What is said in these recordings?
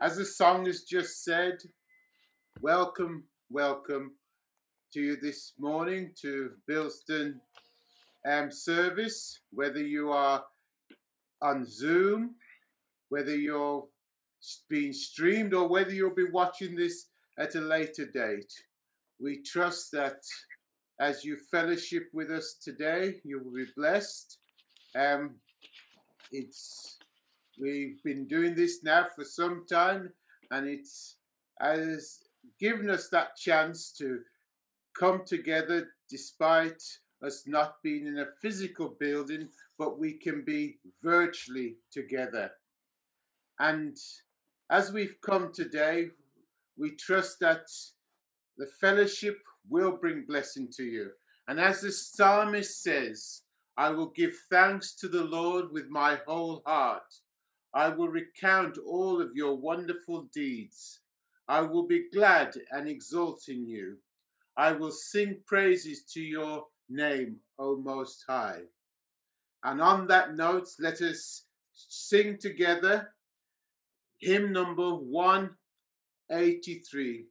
as the song has just said, welcome, welcome to you this morning to Bilston um, service, whether you are on Zoom, whether you're being streamed, or whether you'll be watching this at a later date. We trust that as you fellowship with us today, you will be blessed. Um, it's we've been doing this now for some time, and it's has given us that chance to come together despite us not being in a physical building, but we can be virtually together. And as we've come today, we trust that the fellowship will bring blessing to you. And as the psalmist says, I will give thanks to the Lord with my whole heart. I will recount all of your wonderful deeds. I will be glad and exult in you. I will sing praises to your name, O Most High. And on that note, let us sing together hymn number 183.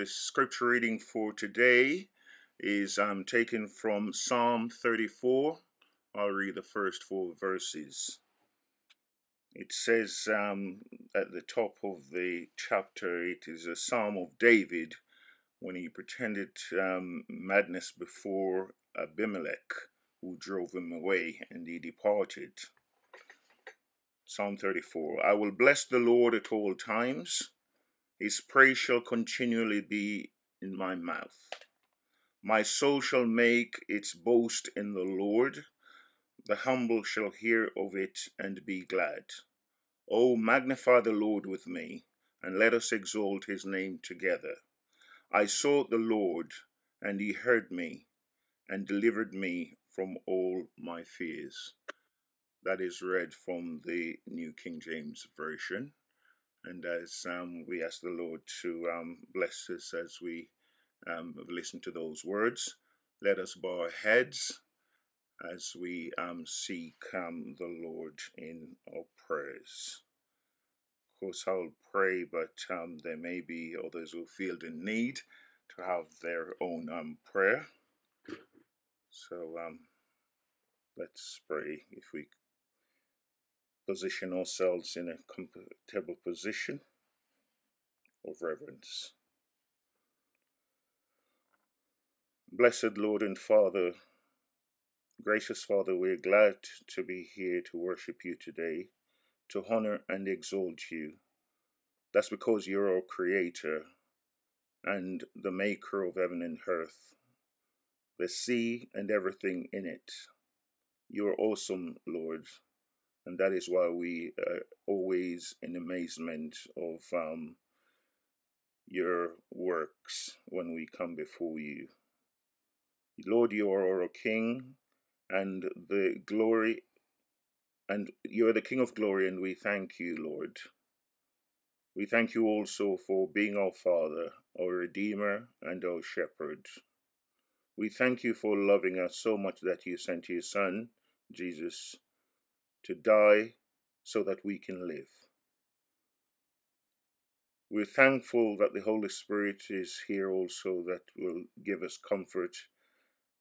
The scripture reading for today is um, taken from Psalm 34. I'll read the first four verses. It says um, at the top of the chapter, it is a psalm of David when he pretended um, madness before Abimelech, who drove him away, and he departed. Psalm 34 I will bless the Lord at all times. His praise shall continually be in my mouth. My soul shall make its boast in the Lord. The humble shall hear of it and be glad. O magnify the Lord with me, and let us exalt his name together. I sought the Lord, and he heard me, and delivered me from all my fears. That is read from the New King James Version. And as um, we ask the Lord to um, bless us as we um, listen to those words, let us bow our heads as we um, seek um, the Lord in our prayers. Of course, I'll pray, but um, there may be others who feel the need to have their own prayer. So let's pray if we position ourselves in a comfortable position of reverence. Blessed Lord and Father, gracious Father, we're glad to be here to worship you today, to honor and exalt you. That's because you're our creator and the maker of heaven and earth, the sea and everything in it. You are awesome, Lord, and that is why we are always in amazement of um, your works when we come before you. Lord, you are our King, and the glory, and you are the King of glory, and we thank you, Lord. We thank you also for being our Father, our Redeemer, and our Shepherd. We thank you for loving us so much that you sent your Son, Jesus, to die so that we can live. We're thankful that the Holy Spirit is here also that will give us comfort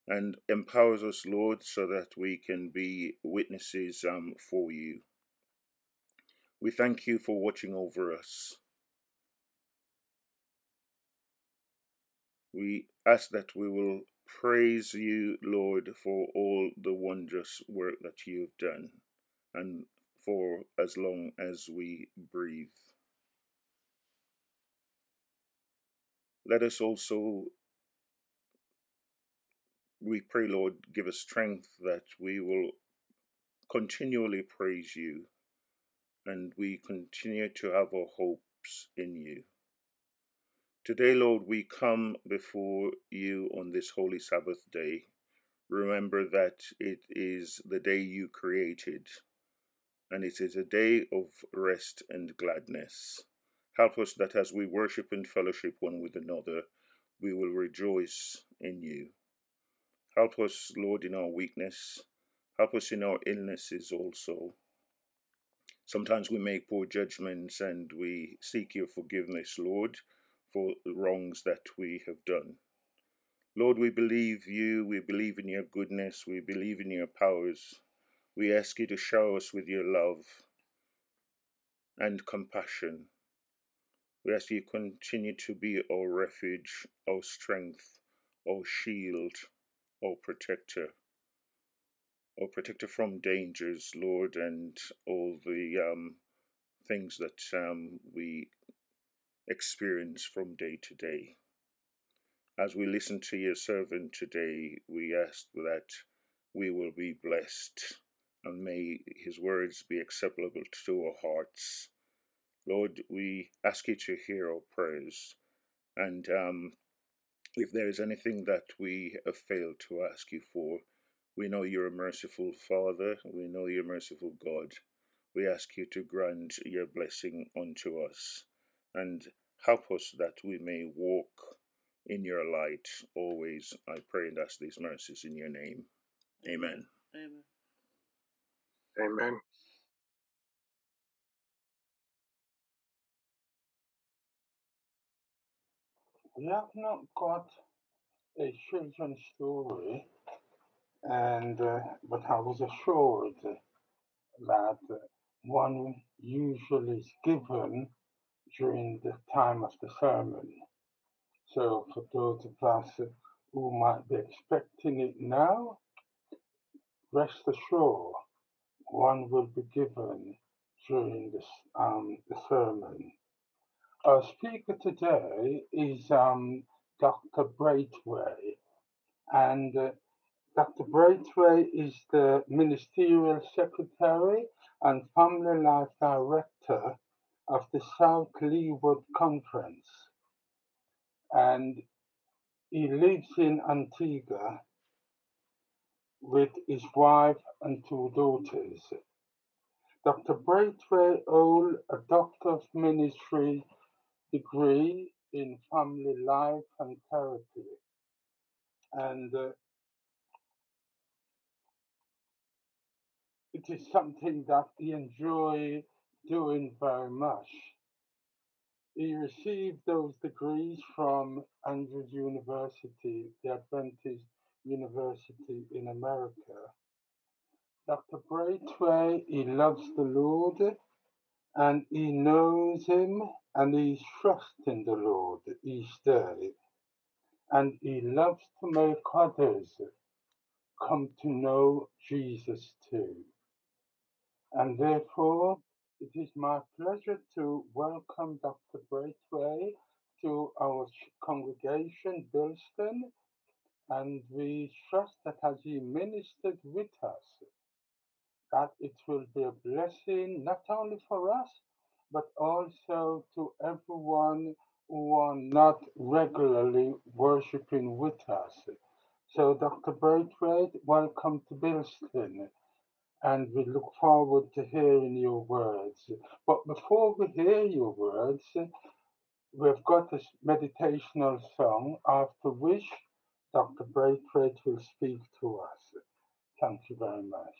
and empowers us, Lord, so that we can be witnesses um, for you. We thank you for watching over us. We ask that we will praise you, Lord, for all the wondrous work that you've done and for as long as we breathe. Let us also, we pray, Lord, give us strength that we will continually praise you and we continue to have our hopes in you. Today, Lord, we come before you on this holy Sabbath day. Remember that it is the day you created, and it is a day of rest and gladness. Help us that as we worship and fellowship one with another, we will rejoice in you. Help us, Lord, in our weakness. Help us in our illnesses also. Sometimes we make poor judgments and we seek your forgiveness, Lord, for the wrongs that we have done. Lord, we believe you, we believe in your goodness, we believe in your powers. We ask you to shower us with your love and compassion. We ask you continue to be our refuge, our strength, our shield, our protector or protector from dangers, Lord, and all the um, things that um, we experience from day to day. As we listen to your servant today, we ask that we will be blessed and may his words be acceptable to our hearts. Lord, we ask you to hear our prayers. And um, if there is anything that we have failed to ask you for, we know you're a merciful Father. We know you're a merciful God. We ask you to grant your blessing unto us and help us that we may walk in your light always. I pray and ask these mercies in your name. Amen. Amen. Amen. We have not got a children's story and uh, but I was assured that one usually is given during the time of the sermon. So for those of us who might be expecting it now, rest assured one will be given during this, um, the sermon. Our speaker today is um, Dr. Braithwaite, and uh, Dr. Braithwaite is the Ministerial Secretary and Family Life Director of the South Leeward Conference. And he lives in Antigua with his wife and two daughters. Dr. Braithwaite holds a Doctor of Ministry degree in Family Life and Therapy. And uh, it is something that he enjoys doing very much. He received those degrees from Andrews University, the Adventist University in America. Dr. Braithwaite, he loves the Lord and he knows him and he's trusting the Lord each day. And he loves to make others come to know Jesus too. And therefore, it is my pleasure to welcome Dr. Braithwaite to our congregation, Bilston, and we trust that as he ministered with us, that it will be a blessing not only for us, but also to everyone who are not regularly worshiping with us. So, Dr. Braithwaite, welcome to Bilston, and we look forward to hearing your words. But before we hear your words, we've got a meditational song, after which Dr. Braithwaite will speak to us. Thank you very much.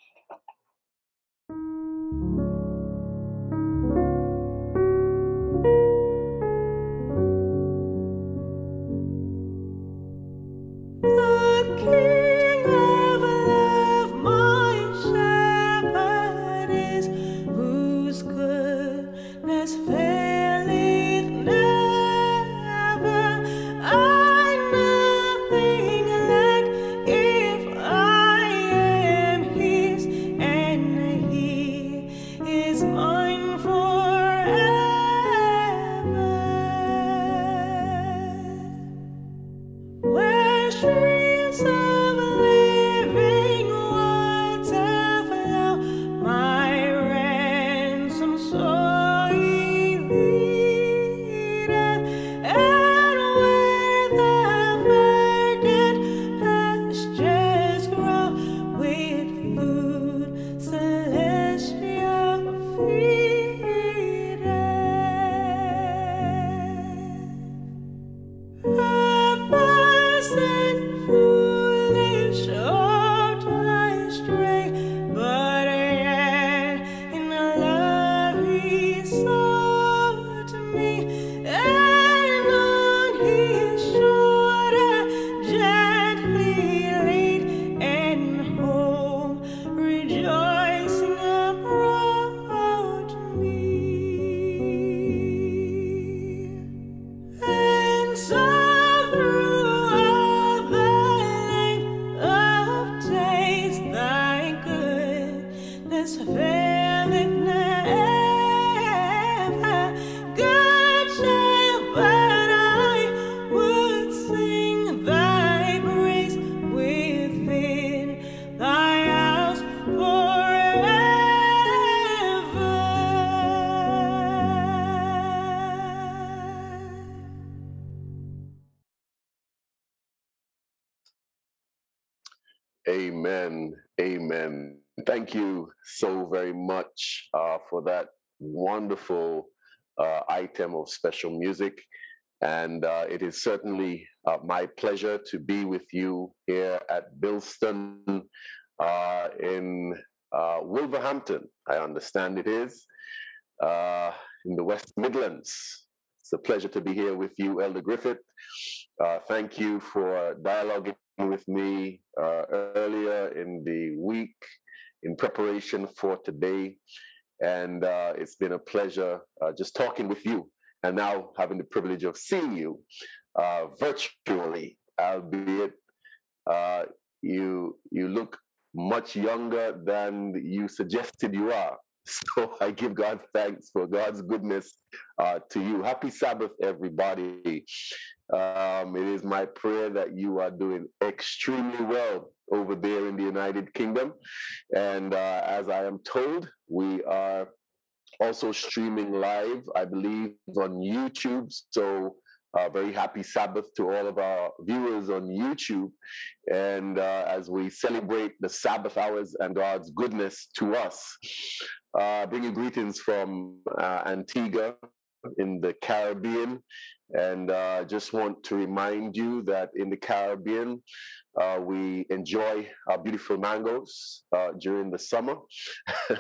For that wonderful uh, item of special music. And uh, it is certainly uh, my pleasure to be with you here at Bilston uh, in uh, Wolverhampton. I understand it is uh, in the West Midlands. It's a pleasure to be here with you, Elder Griffith. Thank you for dialoguing with me earlier in the week in preparation for today. And uh, it's been a pleasure uh, just talking with you and now having the privilege of seeing you uh, virtually, albeit uh, you, you look much younger than you suggested you are. So I give God thanks for God's goodness uh, to you. Happy Sabbath, everybody. Um, it is my prayer that you are doing extremely well over there in the United Kingdom. And uh, as I am told, we are also streaming live, I believe, on YouTube. So, uh, very happy Sabbath to all of our viewers on YouTube. And uh, as we celebrate the Sabbath hours and God's goodness to us, uh, bringing greetings from uh, Antigua in the Caribbean. And uh, just want to remind you that in the Caribbean, uh, we enjoy our beautiful mangoes uh, during the summer.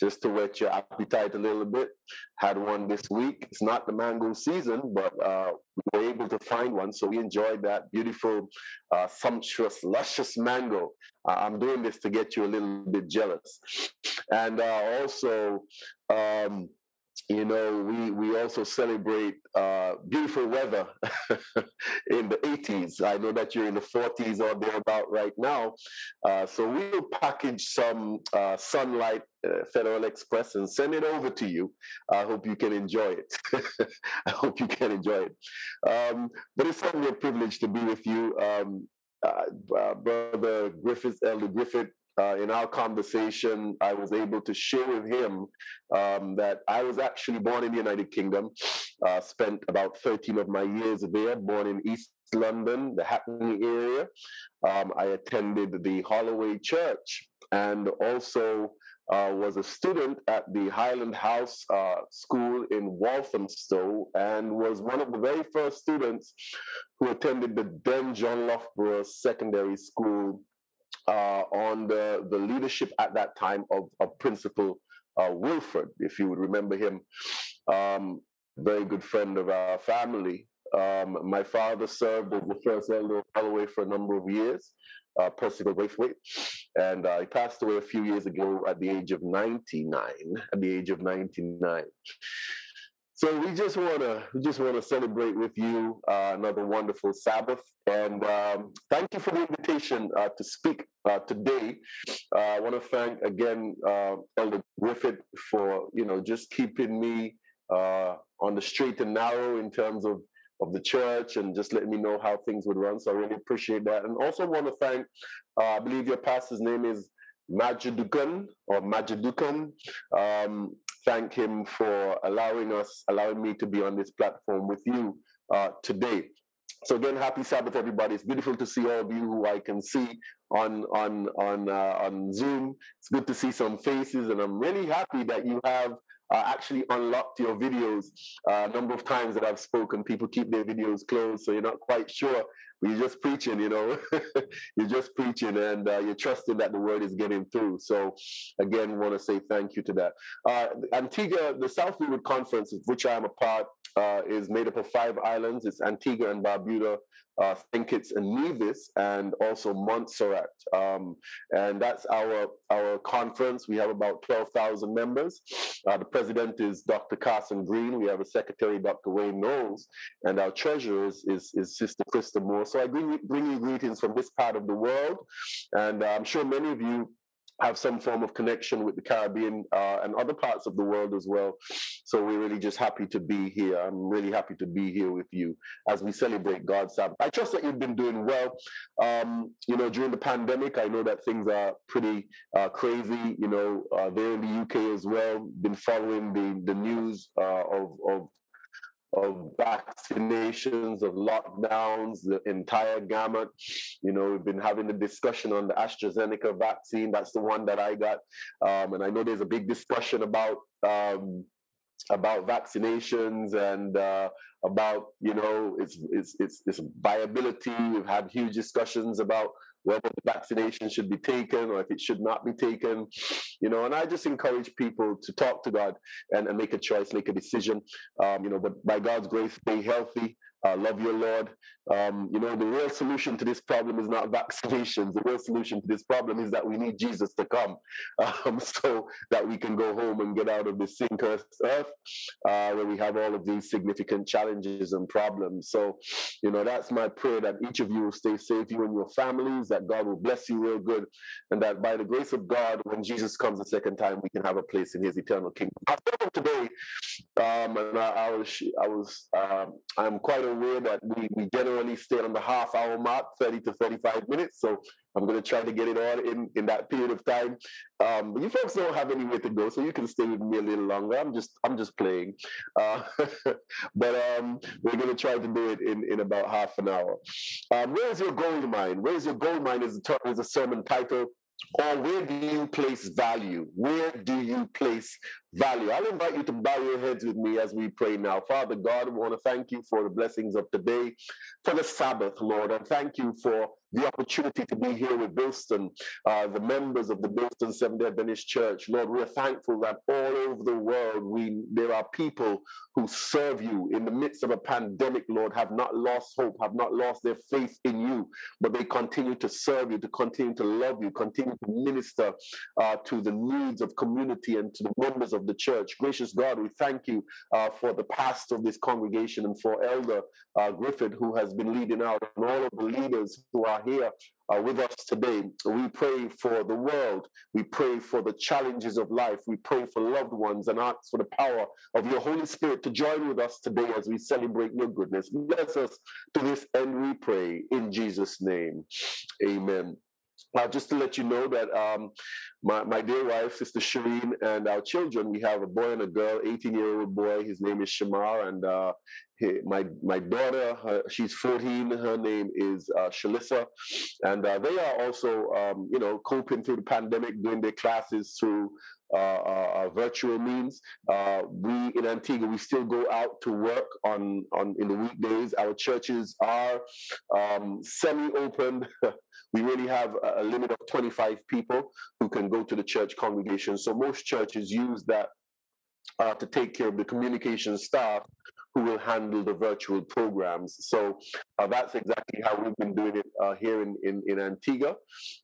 just to whet your appetite a little bit. Had one this week. It's not the mango season, but uh, we were able to find one, so we enjoyed that beautiful, uh, sumptuous, luscious mango. Uh, I'm doing this to get you a little bit jealous, and uh, also. Um, you know, we we also celebrate uh, beautiful weather in the 80s. I know that you're in the 40s or thereabout right now, uh, so we'll package some uh, sunlight uh, Federal Express and send it over to you. I hope you can enjoy it. I hope you can enjoy it. Um, but it's certainly a privilege to be with you. Um, uh, uh, Brother Griffiths, Elder Griffith, uh, in our conversation, I was able to share with him um, that I was actually born in the United Kingdom, uh, spent about 13 of my years there, born in East London, the Hackney area. Um, I attended the Holloway Church and also uh, was a student at the Highland House uh, School in Walthamstow and was one of the very first students who attended the then John Loughborough Secondary School uh, on the, the leadership at that time of, of Principal uh, Wilford, if you would remember him, um, very good friend of our family. Um, my father served as the first elder of Holloway for a number of years, uh, Percival Braithwaite, and uh, he passed away a few years ago at the age of 99. At the age of 99. So we just wanna we just wanna celebrate with you uh, another wonderful Sabbath, and um, thank you for the invitation uh, to speak uh, today. Uh, I want to thank again uh, Elder Griffith for you know just keeping me uh, on the straight and narrow in terms of of the church and just letting me know how things would run. So I really appreciate that, and also want to thank I believe your pastor's name is Majaducon or Majaducon. Um, thank him for allowing us, allowing me to be on this platform with you uh, today. So again, happy Sabbath, everybody. It's beautiful to see all of you who I can see on on on uh, on Zoom. It's good to see some faces, and I'm really happy that you have uh, actually unlocked your videos. Uh, a number of times that I've spoken, people keep their videos closed, so you're not quite sure. But you're just preaching, you know. you're just preaching, and uh, you're trusting that the word is getting through. So, again, want to say thank you to that. Uh, Antigua, the South Leeward Conference, which I am a part, uh, is made up of five islands. It's Antigua and Barbuda, uh, St. Kitts and Nevis, and also Montserrat. Um, and that's our our conference. We have about 12,000 members. Uh, the president is Dr. Carson Green. We have a secretary, Dr. Wayne Knowles, and our treasurer is, is, is Sister Krista Moore. So I bring, bring you greetings from this part of the world. And uh, I'm sure many of you have some form of connection with the Caribbean uh, and other parts of the world as well. So we're really just happy to be here. I'm really happy to be here with you as we celebrate God's Sabbath. I trust that you've been doing well. Um, you know, during the pandemic, I know that things are pretty uh, crazy. You know, uh, there in the UK as well. Been following the the news uh, of of of vaccinations, of lockdowns, the entire gamut. You know, we've been having a discussion on the AstraZeneca vaccine. That's the one that I got. Um, and I know there's a big discussion about um, about vaccinations and uh, about you know its, its its its viability. We've had huge discussions about whether the vaccination should be taken or if it should not be taken. You know, and I just encourage people to talk to God and, and make a choice, make a decision. Um, you know, but by God's grace, stay healthy. Uh, love your Lord. Um, you know, the real solution to this problem is not vaccinations. The real solution to this problem is that we need Jesus to come um, so that we can go home and get out of this sin cursed earth uh, where we have all of these significant challenges and problems. So, you know, that's my prayer that each of you will stay safe, you and your families, that God will bless you real good, and that by the grace of God, when Jesus comes a second time, we can have a place in his eternal kingdom. Our sermon today, um, and I, I was, I was, um, I'm quite aware that we, we generally stay on the half hour mark, 30 to 35 minutes. So I'm going to try to get it on in, in that period of time. Um, but you folks don't have anywhere to go, so you can stay with me a little longer. I'm just, I'm just playing. Uh, but um, we're going to try to do it in, in about half an hour. Um, where's your gold mine? Where's your gold mine is, the, is a sermon title or where do you place value? Where do you place value? I'll invite you to bow your heads with me as we pray now. Father God, we want to thank you for the blessings of today, for the Sabbath, Lord, and thank you for the opportunity to be here with Bilston, uh, the members of the Bilston Seventh Day Adventist Church. Lord, we're thankful that all over the world we there are people who serve you in the midst of a pandemic, Lord, have not lost hope, have not lost their faith in you, but they continue to serve you, to continue to love you, continue to minister uh, to the needs of community and to the members of the church. Gracious God, we thank you uh, for the pastor of this congregation and for Elder uh, Griffith, who has been leading out, and all of the leaders who are here uh, with us today. We pray for the world. We pray for the challenges of life. We pray for loved ones and ask for the power of your Holy Spirit to join with us today as we celebrate your goodness. Bless us to this end, we pray in Jesus' name. Amen. Uh, just to let you know that um, my, my dear wife, Sister Shireen, and our children, we have a boy and a girl, 18 year old boy. His name is Shamar. And uh, he, my, my daughter, her, she's 14. Her name is uh, Shalissa. And uh, they are also, um, you know, coping through the pandemic, doing their classes through uh, uh, uh, virtual means. Uh, we in Antigua, we still go out to work on, on in the weekdays. Our churches are um, semi-open. we really have a, limit of 25 people who can go to the church congregation. So most churches use that uh, to take care of the communication staff who will handle the virtual programs. So uh, that's exactly how we've been doing it uh, here in, in, in Antigua.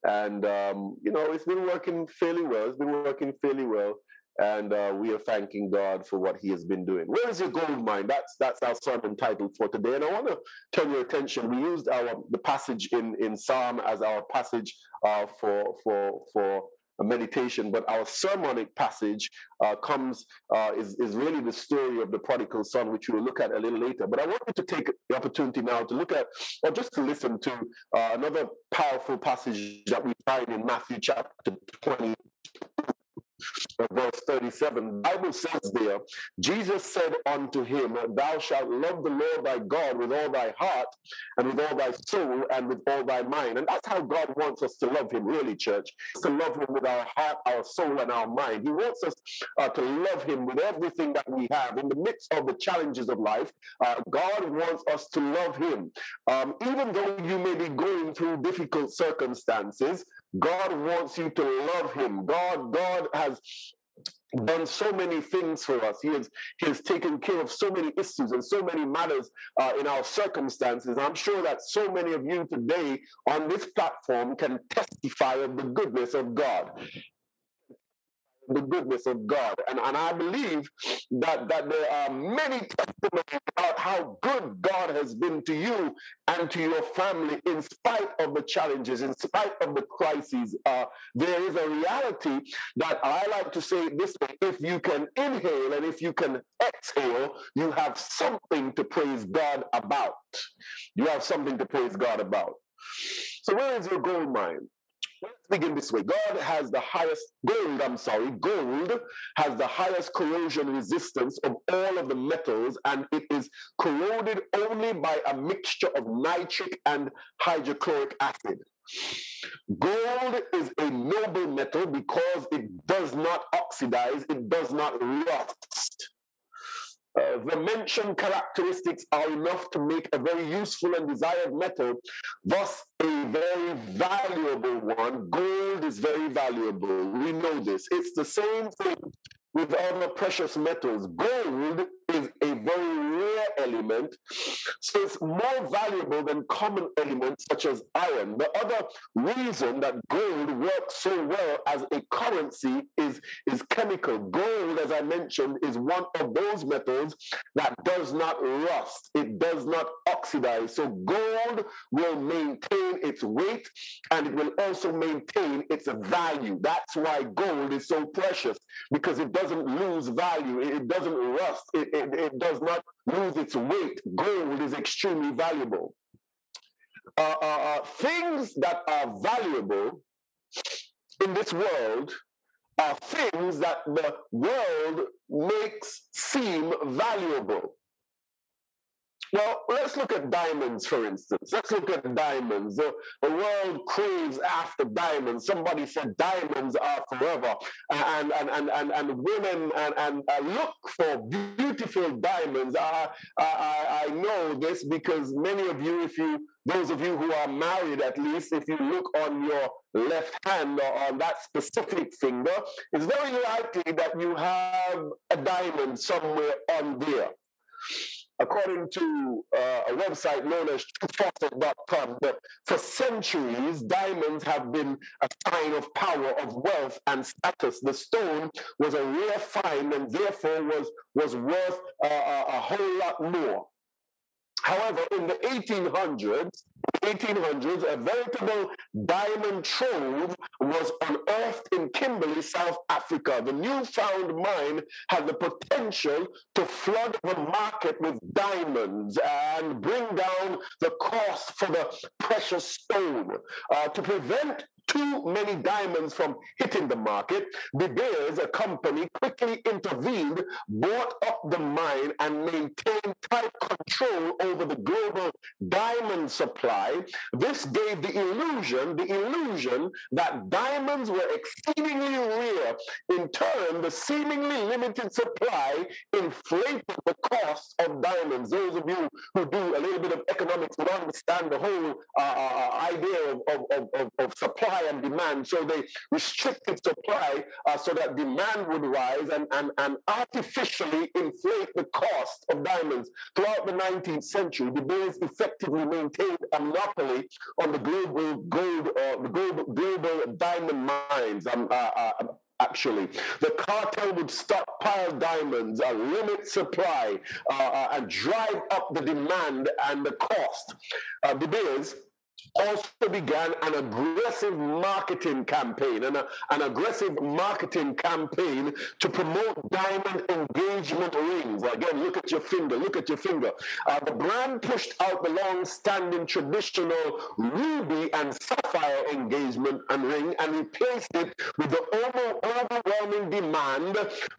And, um, you know, it's been working fairly well. It's been working fairly well. And uh, we are thanking God for what He has been doing. Where is your gold mine? That's that's our sermon title for today. And I want to turn your attention. We used our the passage in in Psalm as our passage uh, for for for meditation, but our sermonic passage uh, comes uh, is is really the story of the prodigal son, which we will look at a little later. But I want you to take the opportunity now to look at, or just to listen to uh, another powerful passage that we find in Matthew chapter twenty. Verse 37, Bible says there, Jesus said unto him, Thou shalt love the Lord thy God with all thy heart and with all thy soul and with all thy mind. And that's how God wants us to love him, really, church. To love him with our heart, our soul, and our mind. He wants us uh, to love him with everything that we have. In the midst of the challenges of life, uh, God wants us to love him. Um, even though you may be going through difficult circumstances, God wants you to love him. God, God has done so many things for us. He has, he has taken care of so many issues and so many matters uh, in our circumstances. I'm sure that so many of you today on this platform can testify of the goodness of God the goodness of God. And, and I believe that, that there are many testimonies about how good God has been to you and to your family in spite of the challenges, in spite of the crises. Uh, there is a reality that I like to say this way if you can inhale and if you can exhale, you have something to praise God about. You have something to praise God about. So, where is your gold mine? Let's begin this way. God has the highest, gold, I'm sorry, gold has the highest corrosion resistance of all of the metals, and it is corroded only by a mixture of nitric and hydrochloric acid. Gold is a noble metal because it does not oxidize, it does not rust. Uh, the mentioned characteristics are enough to make a very useful and desired metal, thus a very valuable one. Gold is very valuable. We know this. It's the same thing with other precious metals. Gold is a very rare element, so it's more valuable than common elements such as iron. The other reason that gold works so well as a currency is, is chemical. Gold, as I mentioned, is one of those metals that does not rust, it does not oxidize. So gold will maintain its weight and it will also maintain its value. That's why gold is so precious because it doesn't lose value, it doesn't rust, it, it, it does not lose its weight. Gold is extremely valuable. Uh, uh, uh, things that are valuable in this world are things that the world makes seem valuable. Well, let's look at diamonds, for instance. Let's look at diamonds. The, the world craves after diamonds. Somebody said diamonds are forever. And, and, and, and, and women and, and uh, look for beautiful diamonds. I, I, I know this because many of you, if you those of you who are married, at least, if you look on your left hand or on that specific finger, it's very likely that you have a diamond somewhere on there. According to uh, a website known as truefacet.com, that for centuries, diamonds have been a sign of power, of wealth, and status. The stone was a rare find and therefore was, was worth uh, a, a whole lot more. However, in the 1800s, 1800s, a veritable diamond trove was unearthed in Kimberley, South Africa. The newfound mine had the potential to flood the market with diamonds and bring down the cost for the precious stone. Uh, to prevent too many diamonds from hitting the market, De Beers, a company, quickly intervened, bought up the mine, and maintained tight control over the global diamond supply. This gave the illusion, the illusion that diamonds were exceedingly rare. In turn, the seemingly limited supply inflated the cost of diamonds. Those of you who do a little bit of economics will understand the whole uh, uh, idea of, of, of, of, supply and demand. So they restricted supply uh, so that demand would rise and, and, and artificially inflate the cost of diamonds. Throughout the 19th century, De Beers effectively maintained a monopoly on the global gold, uh, the global, diamond mines. Um, uh, uh, actually. The cartel would stockpile diamonds, uh, limit supply, uh, uh, and drive up the demand and the cost. Uh, De Beers also began an aggressive marketing campaign, an, an aggressive marketing campaign to promote diamond engagement rings. Again, look at your finger, look at your finger. Uh, the brand pushed out the long-standing traditional ruby and sapphire engagement and ring and replaced it with the over, overwhelming demand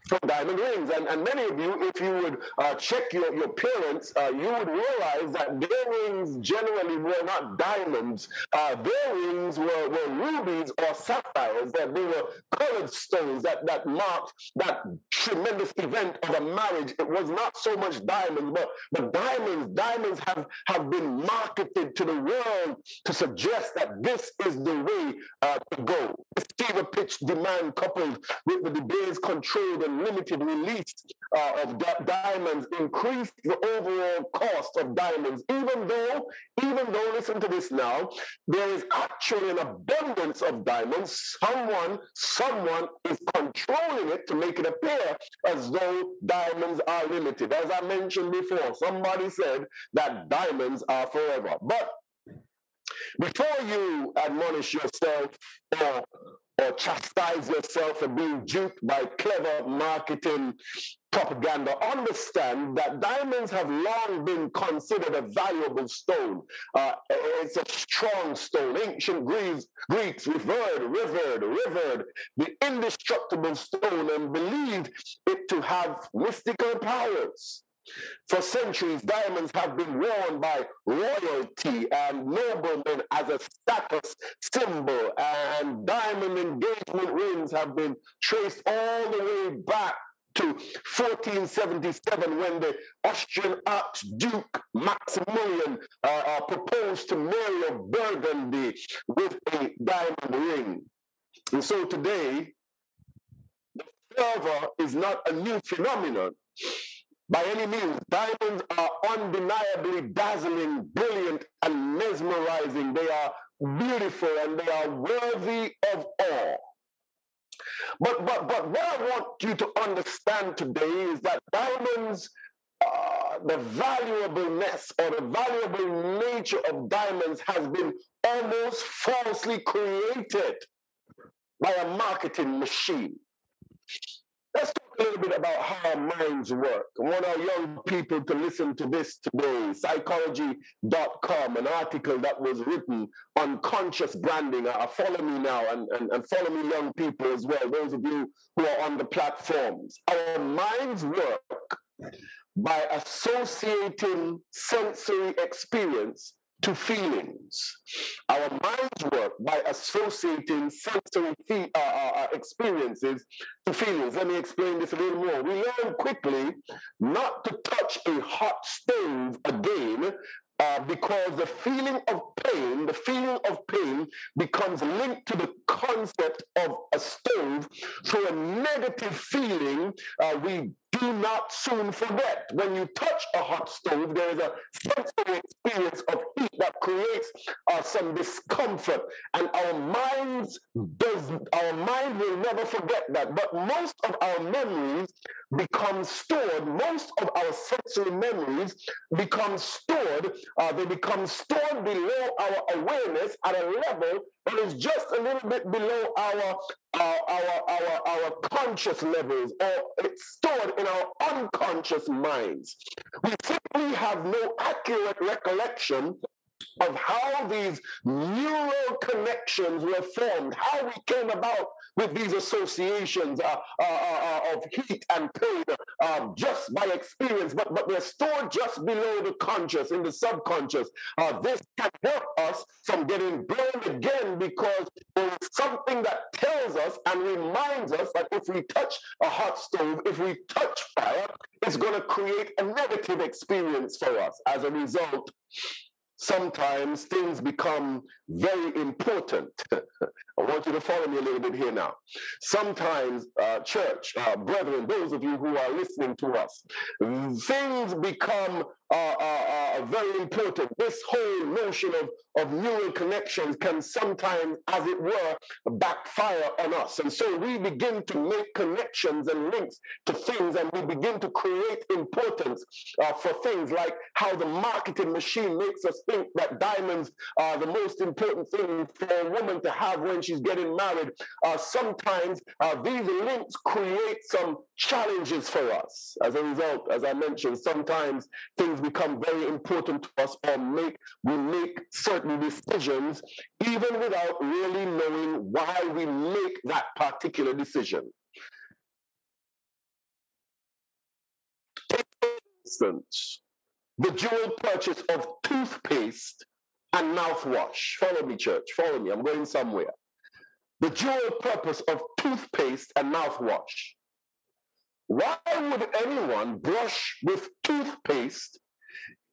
for diamond rings. And, and many of you, if you would uh, check your, your parents, uh, you would realize that their rings generally were not diamonds. Uh, their rings were, were rubies or sapphires, that they were colored stones that, that marked that tremendous event of a marriage. It was not so much diamonds, but the diamonds, diamonds have, have been marketed to the world to suggest that this is the way uh, to go. This fever pitch demand coupled with the De controlled and limited release uh, of di- diamonds increased the overall cost of diamonds, even though, even though, listen to this now, there is actually an abundance of diamonds. Someone, someone is controlling it to make it appear as though diamonds are limited. As I mentioned before, somebody said that diamonds are forever. But before you admonish yourself or or chastise yourself for being duped by clever marketing propaganda, understand that diamonds have long been considered a valuable stone. Uh, it's a strong stone. Ancient Greeks, Greeks revered, revered, revered the indestructible stone and believed it to have mystical powers. For centuries, diamonds have been worn by royalty and noblemen as a status symbol, and diamond engagement rings have been traced all the way back to 1477 when the Austrian Archduke Maximilian uh, uh, proposed to Mary of Burgundy with a diamond ring. And so today, the fervor is not a new phenomenon by any means. Diamonds are undeniably dazzling, brilliant, and mesmerizing. They are beautiful and they are worthy of awe. But but but what I want you to understand today is that diamonds, uh, the valuableness or the valuable nature of diamonds has been almost falsely created by a marketing machine. A little bit about how our minds work. I want our young people to listen to this today. Psychology.com, an article that was written on conscious branding. Uh, follow me now and, and, and follow me, young people, as well, those of you who are on the platforms. Our minds work by associating sensory experience to feelings. Our minds work by associating sensory uh, uh, uh, experiences to feelings. Let me explain this a little more. We learn quickly not to touch a hot stove again uh, because the feeling of pain, the feeling of pain becomes linked to the concept of a stove. So a negative feeling uh, we do not soon forget. When you touch a hot stove, there is a sensory experience of heat that creates uh, some discomfort, and our minds does our mind will never forget that. But most of our memories become stored. Most of our sensory memories become stored. Uh, they become stored below our awareness at a level that is just a little bit below our our our our, our conscious levels, or it's stored in our unconscious minds. We simply have no accurate recollection of how these neural connections were formed, how we came about with these associations uh, uh, uh, of heat and pain um, just by experience, but, but they're stored just below the conscious, in the subconscious. Uh, this can help us from getting burned again because there is something that tells us and reminds us that if we touch a hot stove, if we touch fire, it's going to create a negative experience for us. As a result, sometimes things become very important. I want you to follow me a little bit here now. Sometimes, uh, church, uh, brethren, those of you who are listening to us, things become uh, uh, uh, very important. This whole notion of, of neural connections can sometimes, as it were, backfire on us. And so we begin to make connections and links to things, and we begin to create importance uh, for things like how the marketing machine makes us think that diamonds are the most important thing for a woman to have when she's getting married. Uh, sometimes uh, these links create some challenges for us. As a result, as I mentioned, sometimes things become very important to us or make we make certain decisions even without really knowing why we make that particular decision. Take for instance, the dual purchase of toothpaste and mouthwash. Follow me, church. Follow me. I'm going somewhere. The dual purpose of toothpaste and mouthwash. Why would anyone brush with toothpaste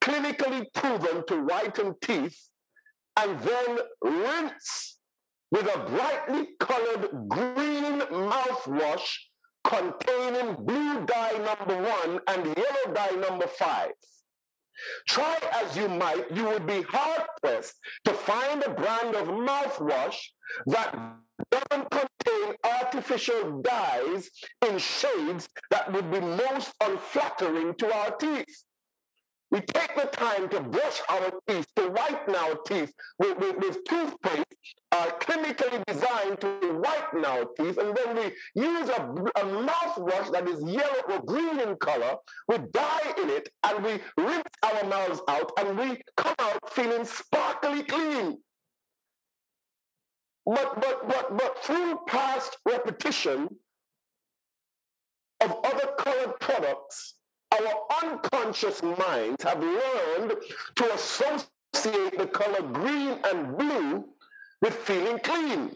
clinically proven to whiten teeth and then rinse with a brightly colored green mouthwash containing blue dye number one and yellow dye number five? Try as you might, you would be hard pressed to find a brand of mouthwash that doesn't contain artificial dyes in shades that would be most unflattering to our teeth. We take the time to brush our teeth, to whiten our teeth with, with, with toothpaste uh, chemically designed to whiten our teeth, and then we use a, a mouthwash that is yellow or green in color with dye in it, and we rinse our mouths out, and we come out feeling sparkly clean. But but but but through past repetition of other colored products, our unconscious minds have learned to associate the color green and blue with feeling clean,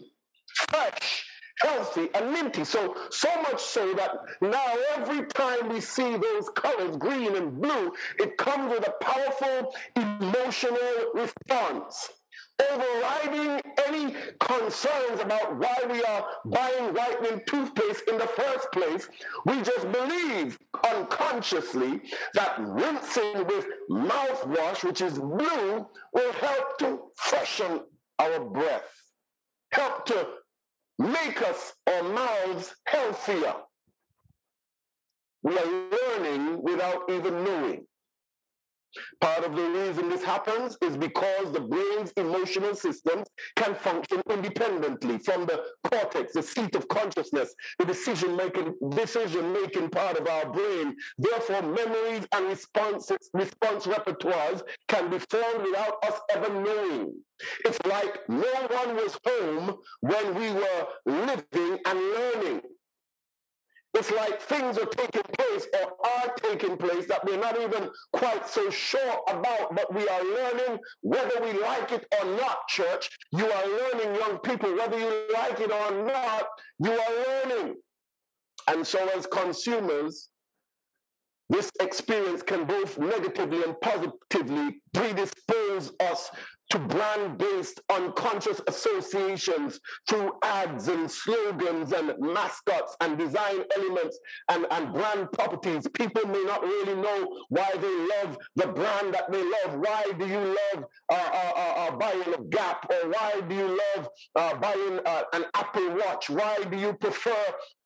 fresh, healthy, and minty. So, so much so that now every time we see those colors, green and blue, it comes with a powerful emotional response overriding any concerns about why we are buying whitening toothpaste in the first place. We just believe unconsciously that rinsing with mouthwash, which is blue, will help to freshen our breath, help to make us our mouths healthier. We are learning without even knowing. Part of the reason this happens is because the brain's emotional systems can function independently from the cortex, the seat of consciousness, the decision making decision making part of our brain. Therefore, memories and responses, response repertoires can be formed without us ever knowing. It's like no one was home when we were living and learning. It's like things are taking place or are taking place that we're not even quite so sure about, but we are learning whether we like it or not, church. You are learning, young people, whether you like it or not, you are learning. And so, as consumers, this experience can both negatively and positively predispose us to brand based unconscious associations through ads and slogans and mascots and design elements and, and brand properties. People may not really know why they love the brand that they love. Why do you love uh, uh, uh, uh buying a Gap or why do you love uh, buying uh, an Apple Watch? Why do you prefer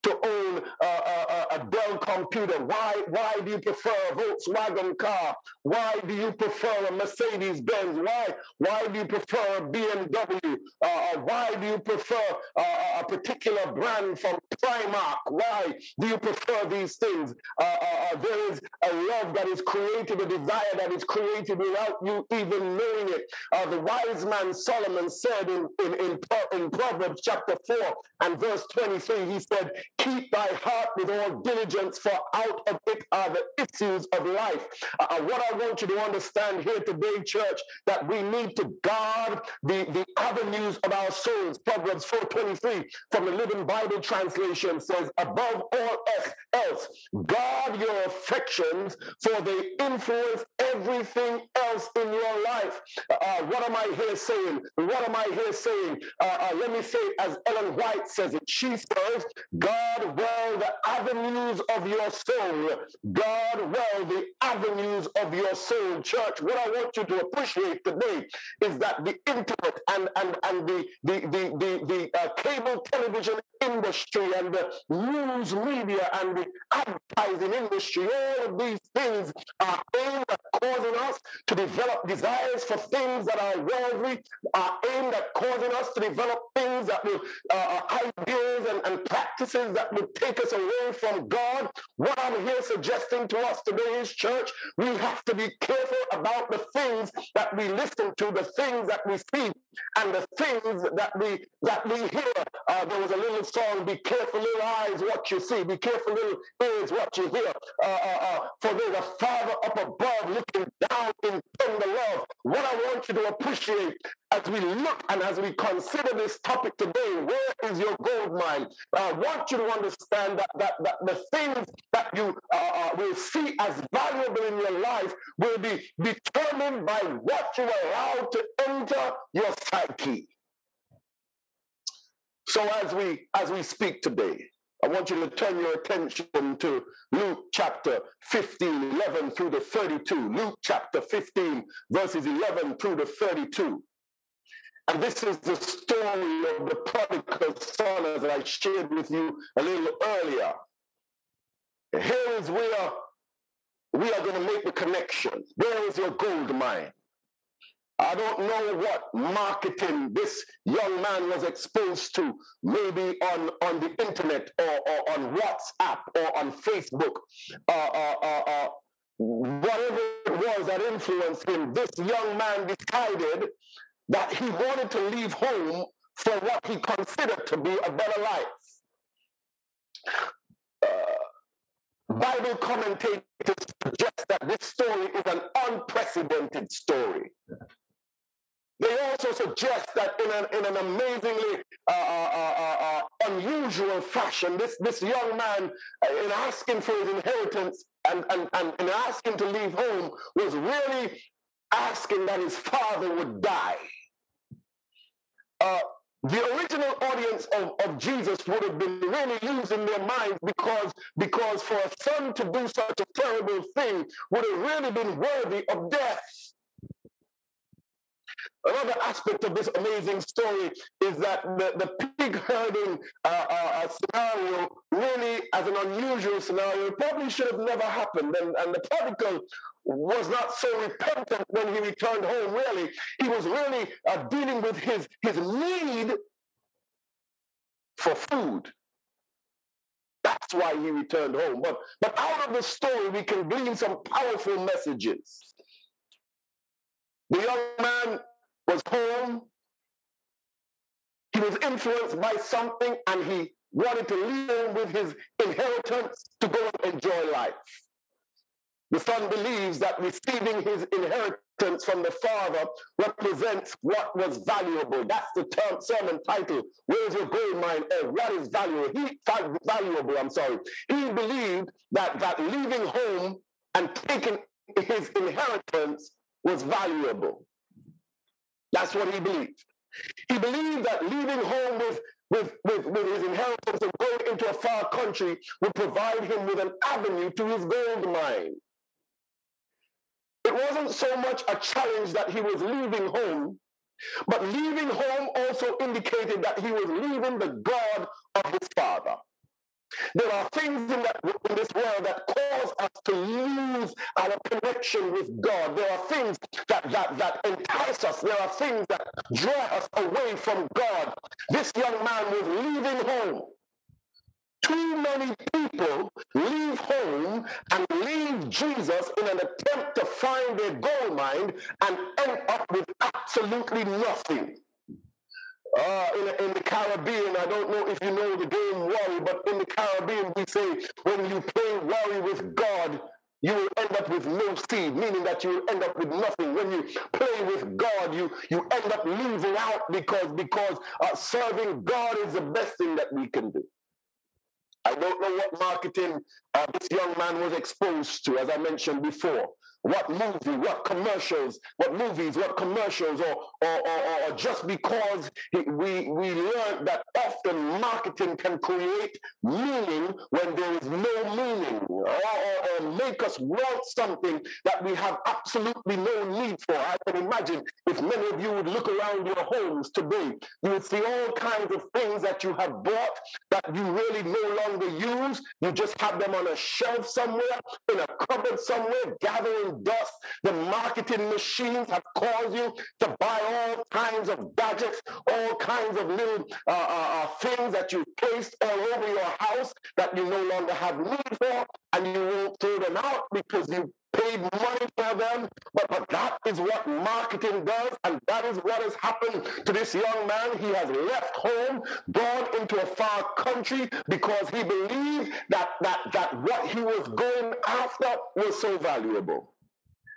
to own a, a, a, Dell computer? Why, why do you prefer a Volkswagen car? Why do you prefer a Mercedes Benz? Why, why do you prefer a BMW? Uh, uh, why do you prefer uh, a particular brand from Primark? Why do you prefer these things? Uh, uh, there is a love that is created, a desire that is created without you even knowing it. the wise man Solomon said in, in, in, in Proverbs chapter 4 and verse 23, he said, Keep thy heart with all diligence, for out of it are the issues of life. Uh, uh, what I want you to understand here today, church, that we need to guard the, the avenues of our souls. Proverbs 4.23 from the Living Bible translation says, above all else, guard your affections, for they influence everything else in your life. Uh, uh what am I here saying? What am I here saying? Uh, uh, let me say it as Ellen White says it. She says, God well the avenues of your soul. Guard well the avenues of your soul. Church, what I want you to appreciate today is that the internet and, and, and the, the, the, the, the uh, cable television industry and the news media and the advertising industry, all of these things are aimed at causing us to develop desires for things that are worldly, are aimed at causing us to develop things that will, uh, uh ideas and, and practices that would take us away from God. What I'm here suggesting to us today is, church, we have to be careful about the things that we listen to, the things that we see, and the things that we that we hear. Uh, there was a little song, "Be careful, little eyes, what you see. Be careful, little ears, what you hear." Uh, uh, uh for there's a Father up above looking down in tender love. What I want you to appreciate as we look and as we consider this topic today, where is your gold mine? I want you to understand that, that, that the things that you uh, uh, will see as valuable in your life will be determined by what you allow to enter your psyche. So as we as we speak today, I want you to turn your attention to Luke chapter 15, 11 through the 32. Luke chapter 15, verses 11 through the 32. And this is the story of the prodigal son as I shared with you a little earlier. Here is where we are going to make the connection. There is your gold mine. I don't know what marketing this young man was exposed to, maybe on, on the internet or, or on WhatsApp or on Facebook. Uh, uh, uh, uh whatever it was that influenced him, this young man decided that he wanted to leave home for what he considered to be a better life. Uh, Bible commentators suggest that this story is an unprecedented story. They also suggest that in an, in an amazingly uh, uh, uh, uh unusual fashion, this, this young man, uh, in asking for his inheritance and, and, and in asking to leave home, was really asking that his father would die. Uh, the original audience of, of Jesus would have been really losing their minds because, because for a son to do such a terrible thing would have really been worthy of death. Another aspect of this amazing story is that the, the pig herding uh, uh, uh, scenario really, as an unusual scenario, probably should have never happened. And, and the prodigal was not so repentant when he returned home, really. He was really uh, dealing with his, his need for food. That's why he returned home. But, but out of the story, we can glean some powerful messages. The young man was home. He was influenced by something and he wanted to leave with his inheritance to go and enjoy life. The son believes that receiving his inheritance from the father represents what was valuable. That's the term, sermon title. Where's your gold mine? Oh, what is valuable? He valuable. I'm sorry. He believed that that leaving home and taking his inheritance was valuable. That's what he believed. He believed that leaving home with, with, with, with his inheritance and going into a far country would provide him with an avenue to his gold mine. It wasn't so much a challenge that he was leaving home, but leaving home also indicated that he was leaving the God of his father. There are things in, that, in this world that cause us to lose our connection with God. There are things that, that, that entice us. There are things that draw us away from God. This young man was leaving home. Too many people leave home and leave Jesus in an attempt to find their gold mine and end up with absolutely nothing. Uh, in, in the Caribbean, I don't know if you know the game warri, but in the Caribbean, we say when you play warri with God, you will end up with no seed, meaning that you will end up with nothing. When you play with God, you, you end up losing out because, because uh, serving God is the best thing that we can do. I don't know what marketing uh, this young man was exposed to, as I mentioned before what movie, what commercials, what movies, what commercials, or or, or, or just because we we learned that often marketing can create meaning when there is no meaning, or, or, or make us want something that we have absolutely no need for. I can imagine if many of you would look around your homes today, you would see all kinds of things that you have bought that you really no longer use. You just have them on a shelf somewhere, in a cupboard somewhere, gathering dust. The marketing machines have caused you to buy all kinds of gadgets, all kinds of little uh, uh, uh, things that you placed all over your house that you no longer have need for, and you won't throw them out because you paid money for them. But, but that is what marketing does, and that is what has happened to this young man. He has left home, gone into a far country because he believed that that that what he was going after was so valuable.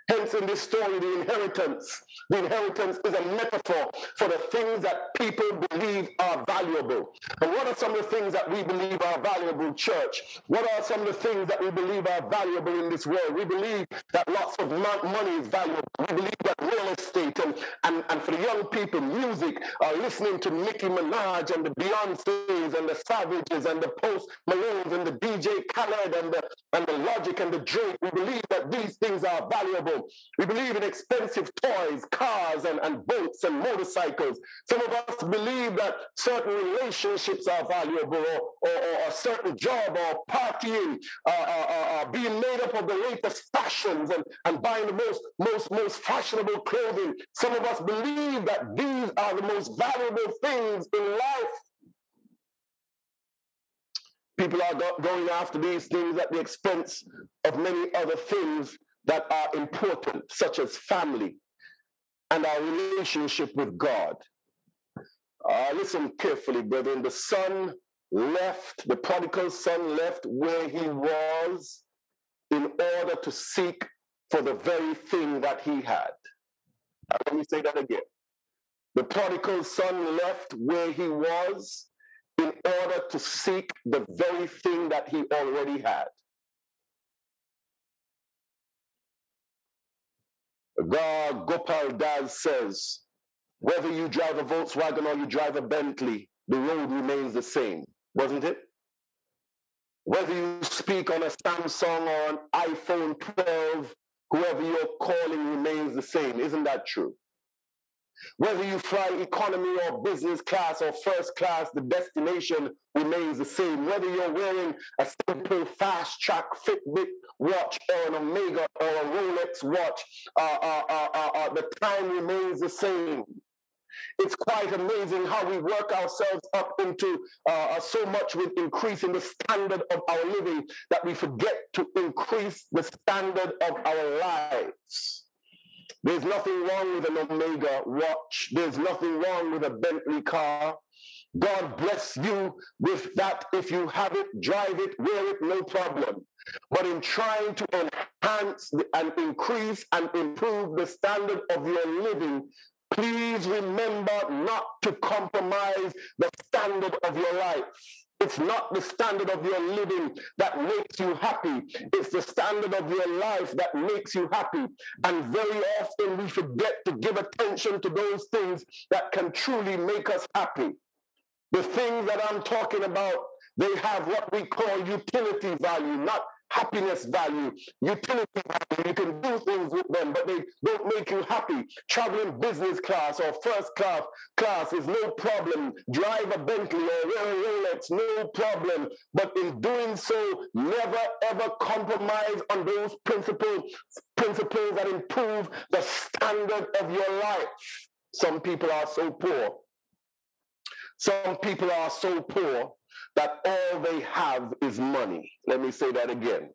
Hence, in this story, the inheritance. The inheritance is a metaphor for the things that people believe are valuable. And what are some of the things that we believe are valuable, church? What are some of the things that we believe are valuable in this world? We believe that lots of money is valuable. We believe that real estate and, and, and for the young people, music, uh, listening to Nicki Minaj and the Beyonces and the Savages and the Post Malones and the DJ Khaled and the, and the Logic and the Drake. We believe that these things are valuable. We believe in expensive toys, cars, and, and boats and motorcycles. Some of us believe that certain relationships are valuable, or, or, or a certain job, or partying, uh, uh, uh, uh, being made up of the latest fashions and, and buying the most, most, most fashionable clothing. Some of us believe that these are the most valuable things in life. People are go- going after these things at the expense of many other things that are important, such as family and our relationship with God. Uh, listen carefully, brethren. The son left, the prodigal son left where he was in order to seek for the very thing that he had. Let me say that again. The prodigal son left where he was in order to seek the very thing that he already had. Gopal Das says, whether you drive a Volkswagen or you drive a Bentley, the road remains the same, wasn't it? Whether you speak on a Samsung or an iPhone 12, whoever you're calling remains the same. Isn't that true? Whether you fly economy or business class or first class, the destination remains the same. Whether you're wearing a simple Fastrack Fitbit watch or an Omega or a Rolex watch, uh, uh, uh, uh, uh the time remains the same. It's quite amazing how we work ourselves up into uh, uh, so much with increasing the standard of our living that we forget to increase the standard of our lives. There's nothing wrong with an Omega watch. There's nothing wrong with a Bentley car. God bless you with that. If you have it, drive it, wear it, no problem. But in trying to enhance and increase and improve the standard of your living, please remember not to compromise the standard of your life. It's not the standard of your living that makes you happy. It's the standard of your life that makes you happy. And very often we forget to give attention to those things that can truly make us happy. The things that I'm talking about, they have what we call utility value, not happiness value, utility value. You can do things with them, but they don't make you happy. Traveling business class or first class class is no problem. Drive a Bentley or Rolex, no problem. But in doing so, never ever compromise on those principles, principles that improve the standard of your life. Some people are so poor. Some people are so poor that all they have is money. Let me say that again.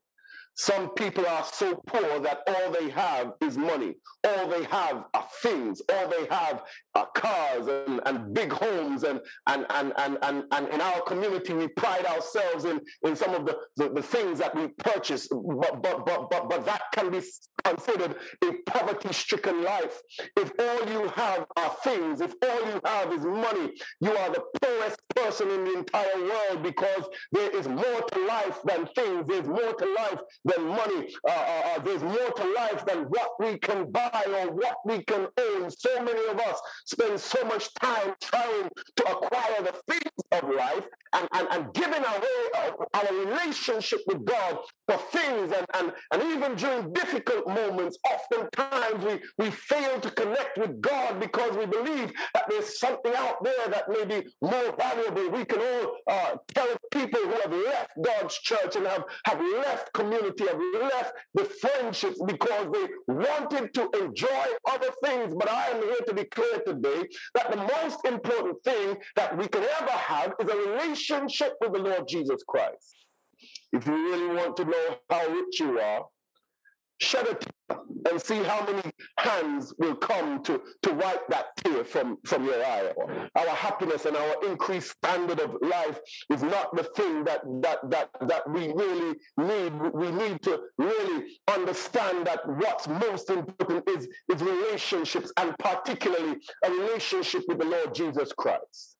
Some people are so poor that all they have is money. All they have are things. All they have are cars and, and big homes. And, and, and, and, and, and in our community, we pride ourselves in, in some of the, the, the things that we purchase. But, but, but, but, but that can be considered a poverty stricken life. If all you have are things, if all you have is money, you are the poorest person in the entire world because there is more to life than things. There's more to life than money. Uh, uh, uh, there's more to life than what we can buy or what we can own. So many of us spend so much time trying to acquire the things of life and, and, and giving away our, our relationship with God for things. And, and, and even during difficult moments, oftentimes we, we fail to connect with God because we believe that there's something out there that may be more valuable. We can all uh, tell people who have left God's church and have, have left community, have left the friendships because they wanted to enjoy other things. But I am here to declare today that the most important thing that we can ever have is a relationship with the Lord Jesus Christ. If you really want to know how rich you are, shed a tear and see how many hands will come to, to wipe that tear from, from your eye. Our happiness and our increased standard of life is not the thing that, that, that, that we really need. We need to really understand that what's most important is, is relationships and particularly a relationship with the Lord Jesus Christ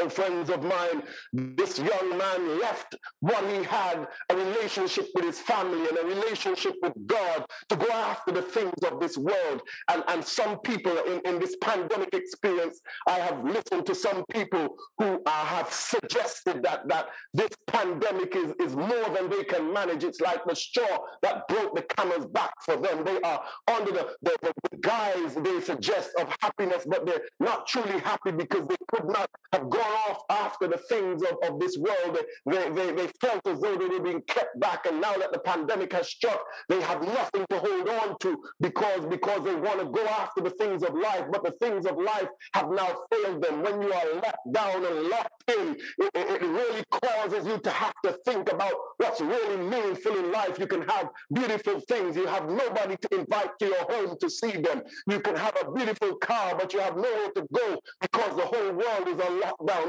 and friends of mine, this young man left what he had a relationship with his family and a relationship with God to go after the things of this world. And, and some people in, in this pandemic experience, I have listened to some people who uh, have suggested that, that this pandemic is, is more than they can manage. It's like the straw that broke the camel's back for them. They are under the, the, the guise, they suggest, of happiness, but they're not truly happy because they could not have gone off after the things of, of this world. They, they, they felt as though they were being kept back. And now that the pandemic has struck, they have nothing to hold on to because, because they want to go after the things of life. But the things of life have now failed them. When you are locked down and locked in, it, it, really causes you to have to think about what's really meaningful in life. You can have beautiful things. You have nobody to invite to your home to see them. You can have a beautiful car, but you have nowhere to go because the whole world is on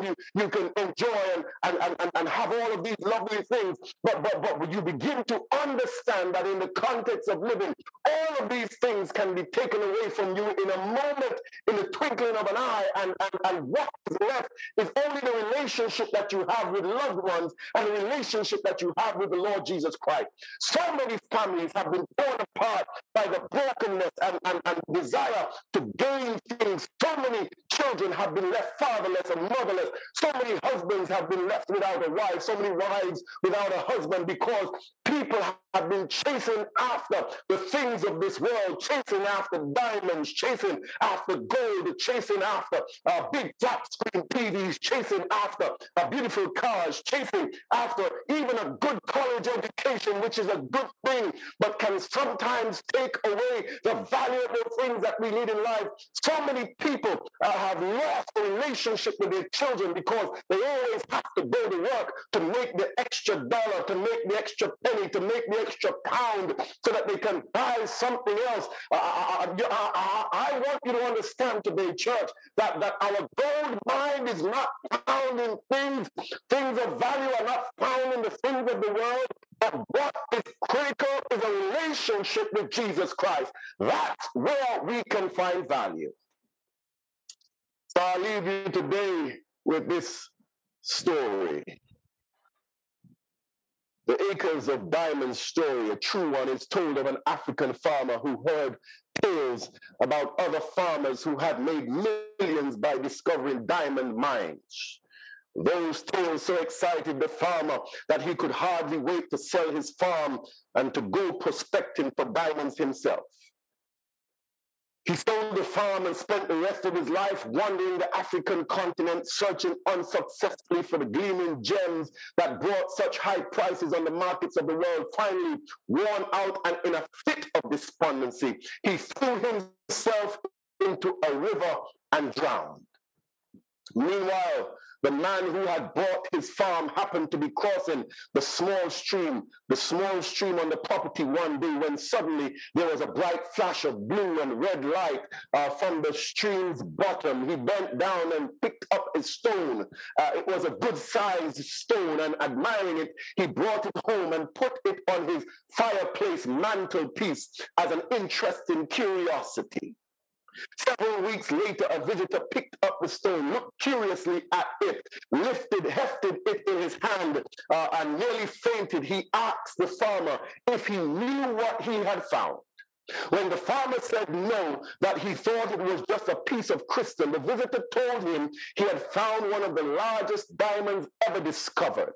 You, you can enjoy and, and, and, and have all of these lovely things, but, but, but you begin to understand that in the context of living, all of these things can be taken away from you in a moment, in the twinkling of an eye, and, and, and what is left is only the relationship that you have with loved ones and the relationship that you have with the Lord Jesus Christ. So many families have been torn apart by the brokenness and, and, and desire to gain things. So many children have been left fatherless and motherless. So many husbands have been left without a wife. So many wives without a husband because people have been chasing after the things of this world, chasing after diamonds, chasing after gold, chasing after uh, big flat screen TVs, chasing after uh, beautiful cars, chasing after even a good college education, which is a good thing, but can sometimes take away the valuable things that we need in life. So many people uh, have lost a relationship with their children because they always have to go to work to make the extra dollar, to make the extra penny, to make the extra pound so that they can buy something else. I, I, I, I want you to understand today, church, that, that our gold mine is not found in things. Things of value are not found in the things of the world. But what is critical is a relationship with Jesus Christ. That's where we can find value. So I leave you today with this story. The Acres of Diamonds story, a true one, is told of an African farmer who heard tales about other farmers who had made millions by discovering diamond mines. Those tales so excited the farmer that he could hardly wait to sell his farm and to go prospecting for diamonds himself. He sold the farm and spent the rest of his life wandering the African continent, searching unsuccessfully for the gleaming gems that brought such high prices on the markets of the world. Finally, worn out and in a fit of despondency, he threw himself into a river and drowned. Meanwhile, the man who had bought his farm happened to be crossing the small stream, the small stream on the property one day when suddenly there was a bright flash of blue and red light uh, from the stream's bottom. He bent down and picked up a stone. Uh, it was a good sized stone, and admiring it, he brought it home and put it on his fireplace mantelpiece as an interesting curiosity. Several weeks later, a visitor picked up the stone, looked curiously at it, lifted, hefted it in his hand, uh, and nearly fainted. He asked the farmer if he knew what he had found. When the farmer said no, that he thought it was just a piece of crystal, the visitor told him he had found one of the largest diamonds ever discovered.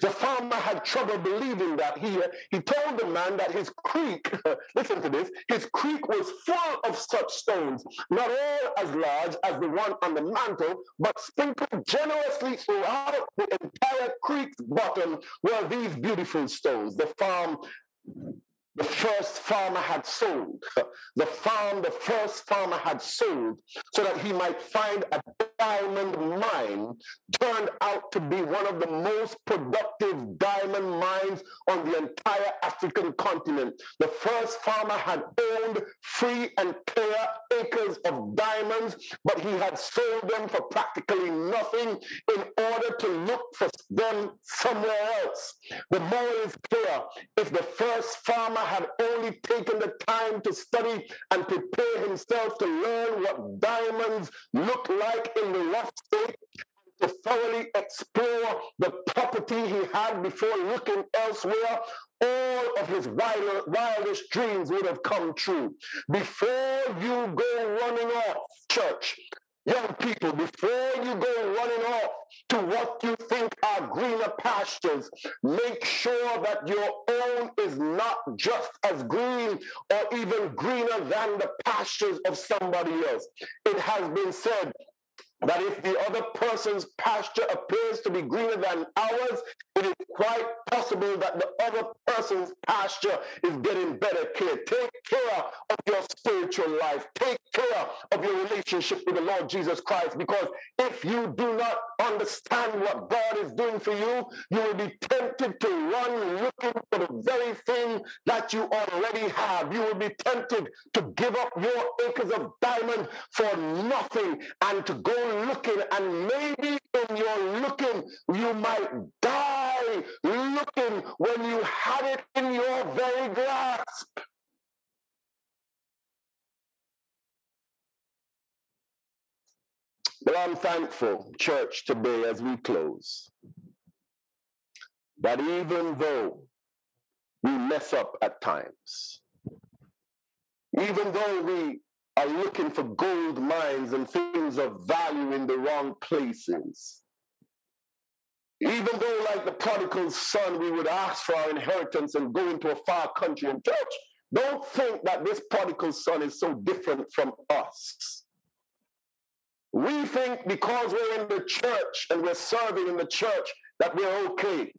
The farmer had trouble believing that. He, he told the man that his creek, listen to this, his creek was full of such stones, not all as large as the one on the mantle, but sprinkled generously throughout the entire creek's bottom were these beautiful stones. The farm the first farmer had sold. The farm the first farmer had sold so that he might find a diamond mine turned out to be one of the most productive diamond mines on the entire African continent. The first farmer had owned free and clear acres of diamonds, but he had sold them for practically nothing in order to look for them somewhere else. The moral is clear. If the first farmer had only taken the time to study and prepare himself to learn what diamonds look like in the rough state, to thoroughly explore the property he had before looking elsewhere, all of his wild, wildest dreams would have come true. Before you go running off, church, Young people, before you go running off to what you think are greener pastures, make sure that your own is not just as green or even greener than the pastures of somebody else. It has been said that if the other person's pasture appears to be greener than ours, it is quite possible that the other person's pasture is getting better care. Take care of your spiritual life. Take care of your relationship with the Lord Jesus Christ. Because if you do not understand what God is doing for you, you will be tempted to run looking for the very thing that you already have. You will be tempted to give up your acres of diamond for nothing and to go looking, and maybe in your looking, you might die looking when you had it in your very grasp. But I'm thankful, church, today as we close, that even though we mess up at times, even though we are looking for gold mines and things of value in the wrong places. Even though, like the prodigal son, we would ask for our inheritance and go into a far country and church, don't think that this prodigal son is so different from us. We think because we're in the church and we're serving in the church that we're okay.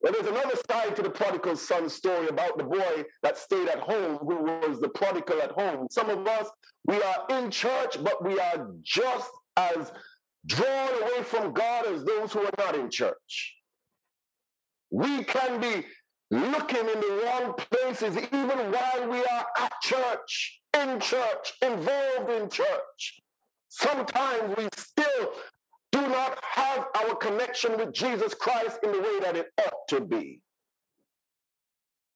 Well, there's another side to the prodigal son story about the boy that stayed at home, who was the prodigal at home. Some of us, we are in church, but we are just as drawn away from God as those who are not in church. We can be looking in the wrong places even while we are at church, in church, involved in church. Sometimes we still do not have our connection with Jesus Christ in the way that it ought to be.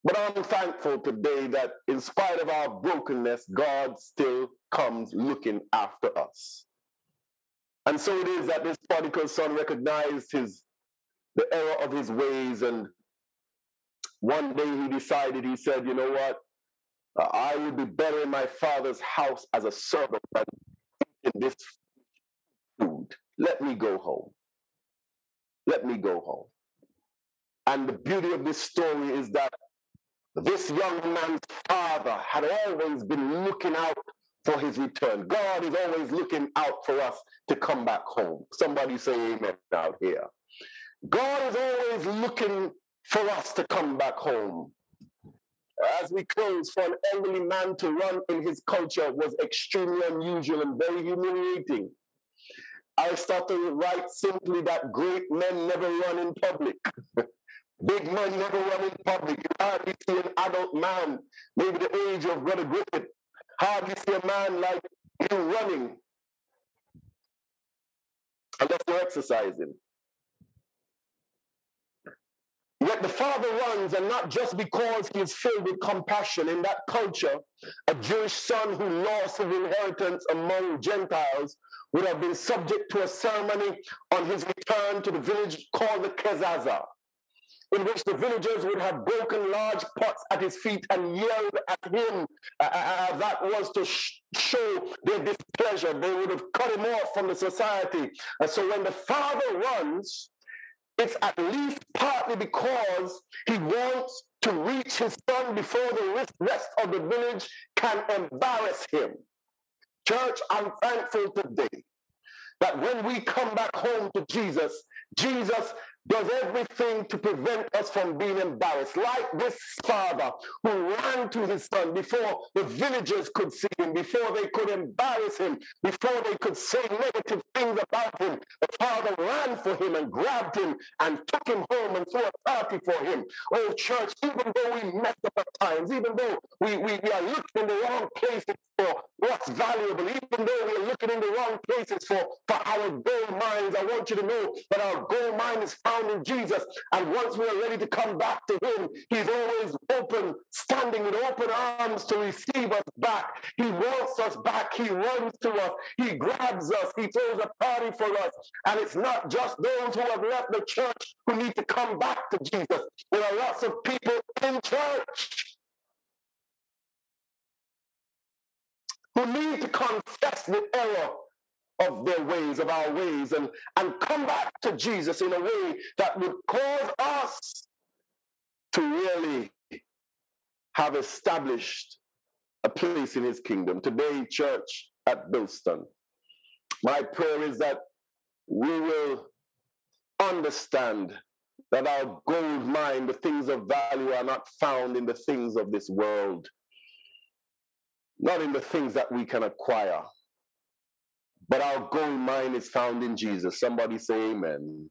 But I'm thankful today that in spite of our brokenness, God still comes looking after us. And so it is that this prodigal son recognized his the error of his ways and one day he decided, he said, you know what? I would be better in my father's house as a servant than in this. Let me go home. Let me go home. And the beauty of this story is that this young man's father had always been looking out for his return. God is always looking out for us to come back home. Somebody say amen out here. God is always looking for us to come back home. As we close, for an elderly man to run in his culture was extremely unusual and very humiliating. I started to write simply that great men never run in public. Big men never run in public. You hardly see an adult man, maybe the age of Brother Griffiths, hardly see a man like you running unless you're exercising. Yet the father runs, and not just because he is filled with compassion. In that culture, a Jewish son who lost his inheritance among Gentiles would have been subject to a ceremony on his return to the village called the Kezazah, in which the villagers would have broken large pots at his feet and yelled at him. Uh, uh, that was to sh- show their displeasure. They would have cut him off from the society. And so when the father runs, it's at least partly because he wants to reach his son before the rest of the village can embarrass him. Church, I'm thankful today that when we come back home to Jesus, Jesus does everything to prevent us from being embarrassed. Like this father who ran to his son before the villagers could see him, before they could embarrass him, before they could say negative things about him. The father ran for him and grabbed him and took him home and threw a party for him. Oh, church, even though we mess up at times, even though we, we, we are looking in the wrong places for what's valuable, even though we are looking in the wrong places for, for our gold mines, I want you to know that our gold mine is found in Jesus. And once we are ready to come back to Him, He's always open, standing with open arms to receive us back. He wants us back. He runs to us. He grabs us. He throws a party for us. And it's not just those who have left the church who need to come back to Jesus. There are lots of people in church who need to confess the error of their ways, of our ways, and, and come back to Jesus in a way that would cause us to really have established a place in his kingdom. Today, church at Bilston, my prayer is that we will understand that our gold mine, the things of value, are not found in the things of this world, not in the things that we can acquire, but our gold mine is found in Jesus. Somebody say amen.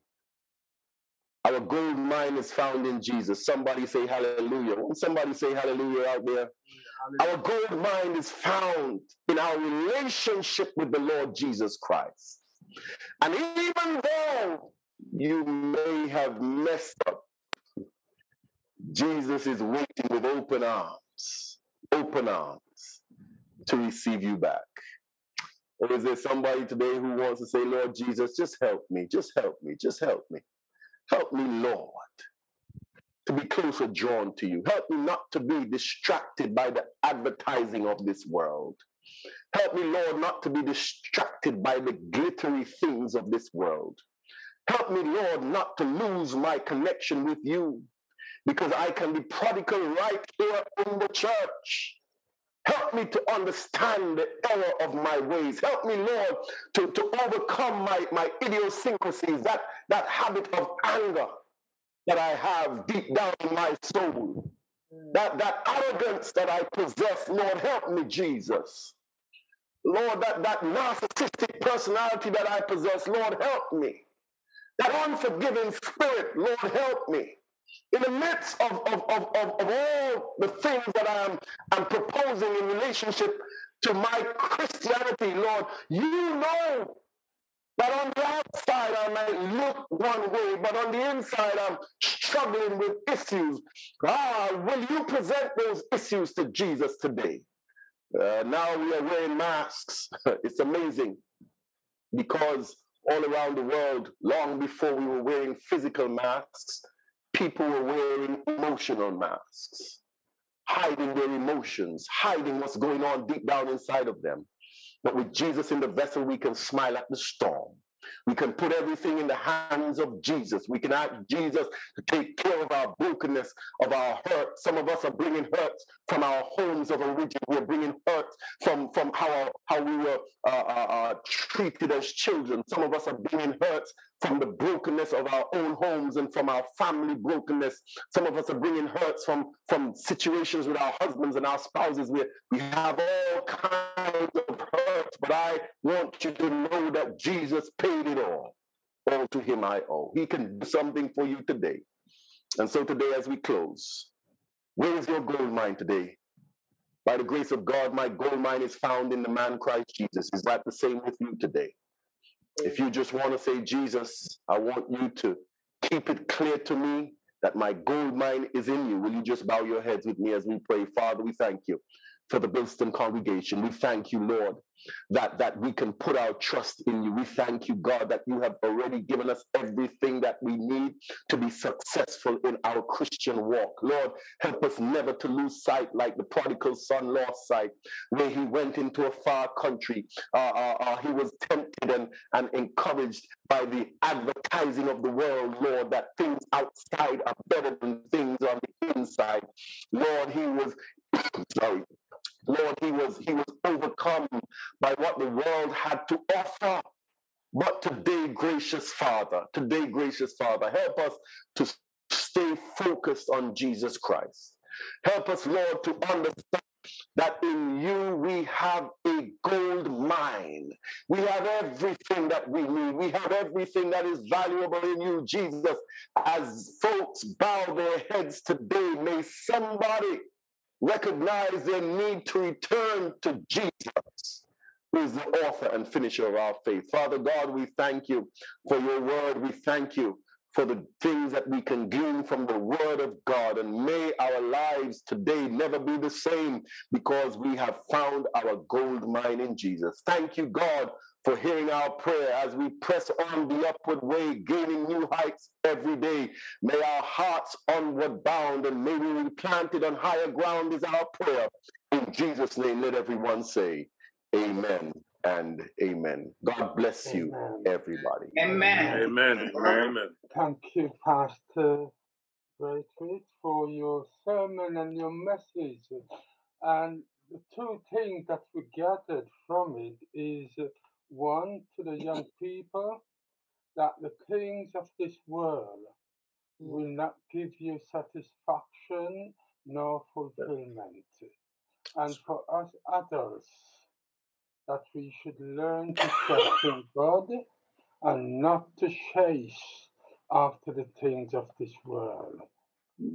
Our gold mine is found in Jesus. Somebody say hallelujah. Won't somebody say hallelujah out there? Our gold mine is found in our relationship with the Lord Jesus Christ. And even though you may have messed up, Jesus is waiting with open arms, open arms to receive you back. Or is there somebody today who wants to say, Lord Jesus, just help me, just help me, just help me. Help me, Lord, to be closer drawn to you. Help me not to be distracted by the advertising of this world. Help me, Lord, not to be distracted by the glittery things of this world. Help me, Lord, not to lose my connection with you because I can be prodigal right here in the church. Help me to understand the error of my ways. Help me, Lord, to, to overcome my, my idiosyncrasies, that, that habit of anger that I have deep down in my soul. That, that arrogance that I possess, Lord, help me, Jesus. Lord, that, that narcissistic personality that I possess, Lord, help me. That unforgiving spirit, Lord, help me in the midst of, of, of, of, of all the things that I'm, I'm proposing in relationship to my Christianity, Lord, you know that on the outside I might look one way, but on the inside I'm struggling with issues. Ah, will you present those issues to Jesus today? Uh, now we are wearing masks. it's amazing because all around the world, long before we were wearing physical masks, people were wearing emotional masks, hiding their emotions, hiding what's going on deep down inside of them. But with Jesus in the vessel, we can smile at the storm. We can put everything in the hands of Jesus. We can ask Jesus to take care of our brokenness, of our hurt. Some of us are bringing hurts from our homes of origin. We're bringing hurts from, from how, how we were uh, uh, uh, treated as children. Some of us are bringing hurts from the brokenness of our own homes and from our family brokenness. Some of us are bringing hurts from, from situations with our husbands and our spouses where we have all kinds of hurts. But I want you to know that Jesus paid it all. All to him I owe. He can do something for you today. And so today, as we close, where is your gold mine today? By the grace of God, my gold mine is found in the man Christ Jesus. Is that the same with you today? If you just want to say, Jesus, I want you to keep it clear to me that my gold mine is in you, will you just bow your heads with me as we pray? Father, we thank you for the Bilston congregation. We thank you, Lord, that, that we can put our trust in you. We thank you, God, that you have already given us everything that we need to be successful in our Christian walk. Lord, help us never to lose sight like the prodigal son lost sight, where he went into a far country. Uh, uh, uh, he was tempted and, and encouraged by the advertising of the world, Lord, that things outside are better than things on the inside. Lord, he was, sorry, Lord, he was he was overcome by what the world had to offer. But today, gracious Father, today, gracious Father, help us to stay focused on Jesus Christ. Help us, Lord, to understand that in you we have a gold mine. We have everything that we need. We have everything that is valuable in you, Jesus. As folks bow their heads today, may somebody recognize their need to return to Jesus, who is the author and finisher of our faith. Father God, we thank you for your word. We thank you for the things that we can glean from the word of God. And may our lives today never be the same because we have found our gold mine in Jesus. Thank you, God, for hearing our prayer as we press on the upward way, gaining new heights every day. May our hearts onward bound and may we be planted on higher ground is our prayer. In Jesus' name, let everyone say, Amen and Amen. God bless you, Amen. everybody. Amen. Amen. Amen. Thank you, Pastor Braithwaite, for your sermon and your message. And the two things that we gathered from it is uh, one to the young people that the things of this world hmm. will not give you satisfaction nor fulfillment. And for us adults, that we should learn to trust in God and not to chase after the things of this world.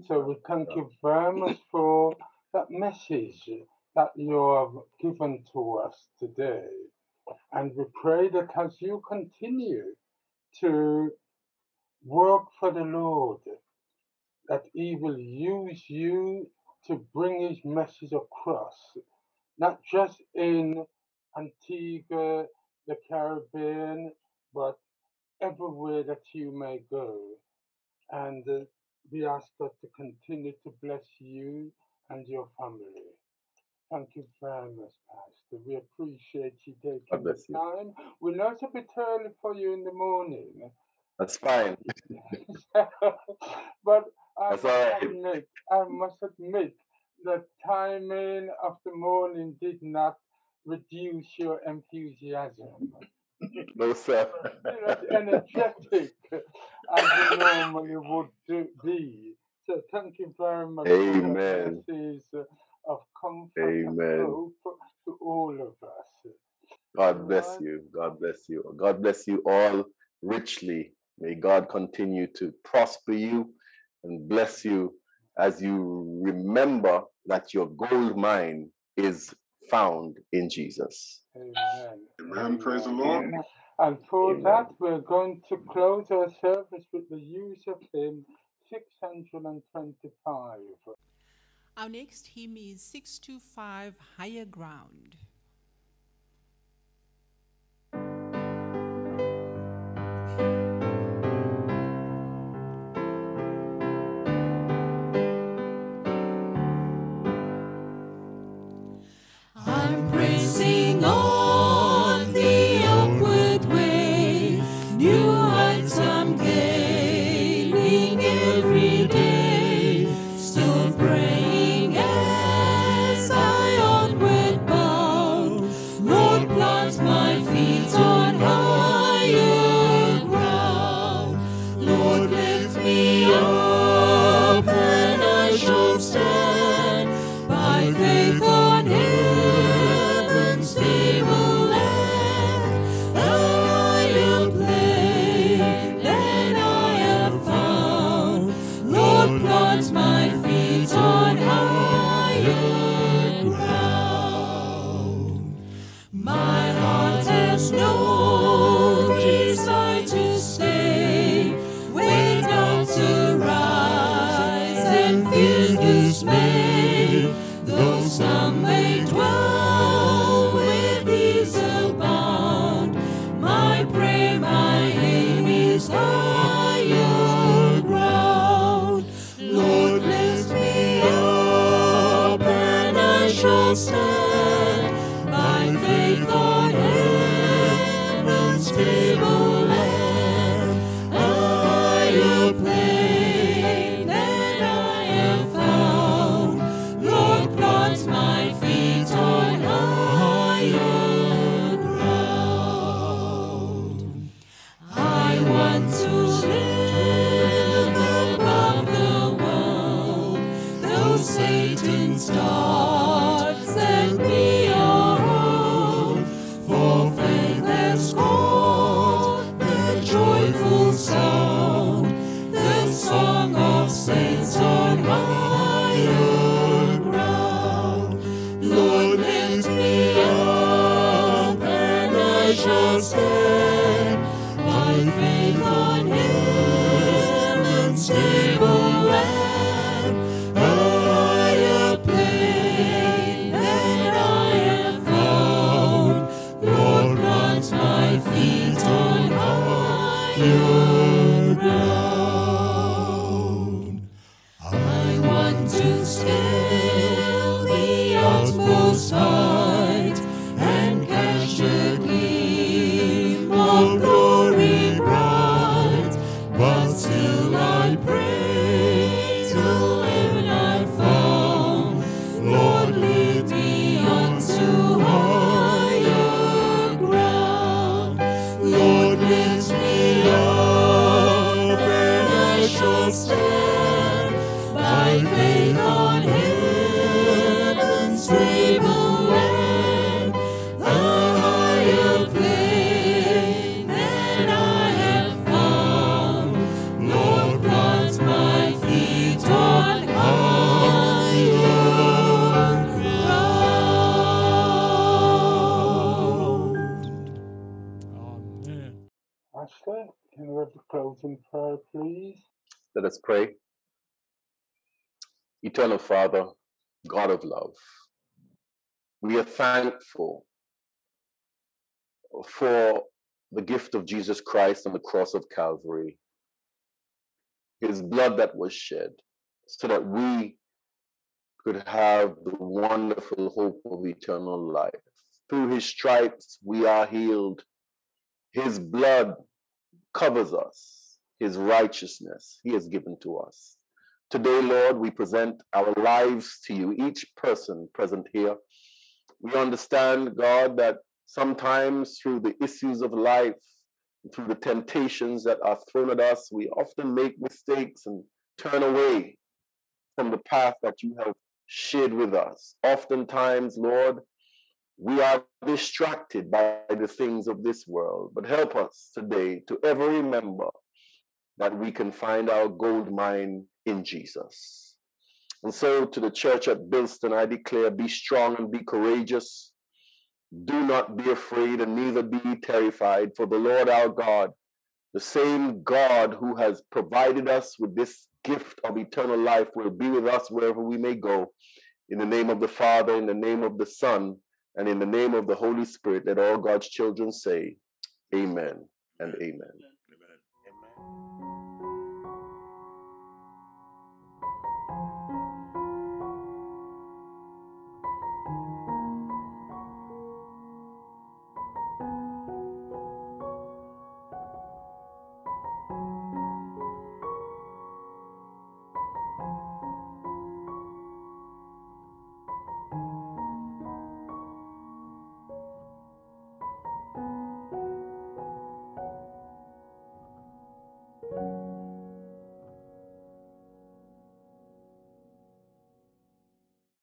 So we thank you very much for that message that you have given to us today. And we pray that as you continue to work for the Lord, that He will use you to bring His message across, not just in Antigua, the Caribbean, but everywhere that you may go. And uh, we ask God to continue to bless you and your family. Thank you very much, Pastor. We appreciate you taking the you. time. We know it's a bit early for you in the morning, That's fine. but I That's must right. admit, I must admit, the timing of the morning did not reduce your enthusiasm. No, sir. You're as energetic as you normally would be. So thank you very much Amen. Message of comfort and Amen. hope to all of us. God bless Alright. you. God bless you. God bless you all richly. May God continue to prosper you and bless you as you remember that your gold mine is found in Jesus. Amen. Amen. Praise the Amen. Lord. And for Amen. that, we're going to close our service with the use of hymn 625. Our next hymn is 625 Higher Ground. Can we have the closing prayer, please? Let us pray. Eternal Father, God of love, we are thankful for the gift of Jesus Christ on the cross of Calvary, his blood that was shed, so that we could have the wonderful hope of eternal life. Through his stripes, we are healed. His blood covers us, his righteousness he has given to us. Today, Lord, we present our lives to you, each person present here. We understand, God, that sometimes through the issues of life, through the temptations that are thrown at us, we often make mistakes and turn away from the path that you have shared with us. Oftentimes, Lord, we are distracted by the things of this world, but help us today to ever remember that we can find our gold mine in Jesus. And so, to the church at Bilston, I declare be strong and be courageous. Do not be afraid and neither be terrified, for the Lord our God, the same God who has provided us with this gift of eternal life, will be with us wherever we may go. In the name of the Father, in the name of the Son, and in the name of the Holy Spirit, let all God's children say, Amen and Amen.